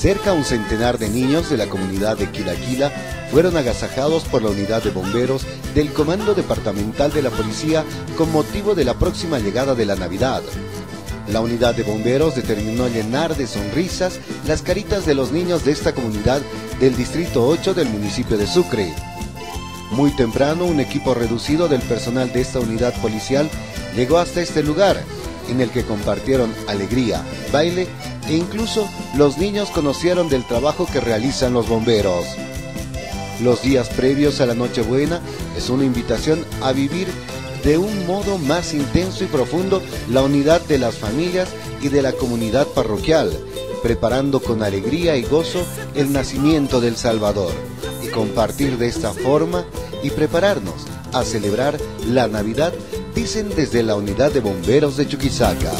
Cerca un centenar de niños de la comunidad de Quilaquila fueron agasajados por la unidad de bomberos del Comando Departamental de la Policía con motivo de la próxima llegada de la Navidad. La unidad de bomberos determinó llenar de sonrisas las caritas de los niños de esta comunidad del Distrito 8 del municipio de Sucre. Muy temprano, un equipo reducido del personal de esta unidad policial llegó hasta este lugar, en el que compartieron alegría, baile e incluso los niños conocieron del trabajo que realizan los bomberos. Los días previos a la Nochebuena es una invitación a vivir de un modo más intenso y profundo la unidad de las familias y de la comunidad parroquial, preparando con alegría y gozo el nacimiento del Salvador, y compartir de esta forma y prepararnos a celebrar la Navidad, dicen desde la unidad de bomberos de Chuquisaca.